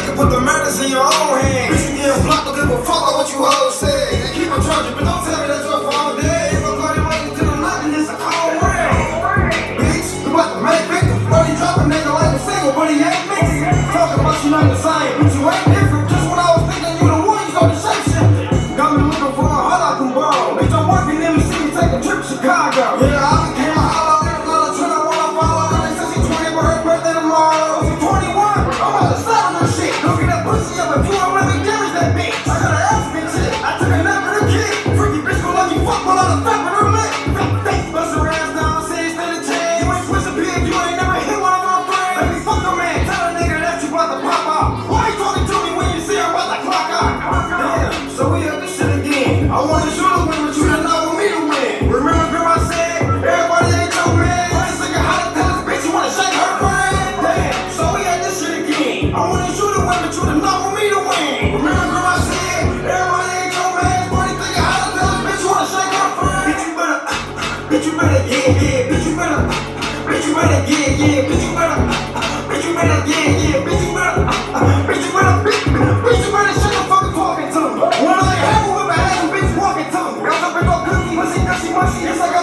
You can put the murders in your own hands. Bitch, you getting blocked, don't give a fuck about what you hoes say. Keep on charging, but don't tell me that you're for all day. If I'm going right into the night, then it's a cold rain. Bitch, you about to make victims. Brody drop a nigga like a single, but he ain't mixing. Talking about you not the same, but you ain't Yes, I got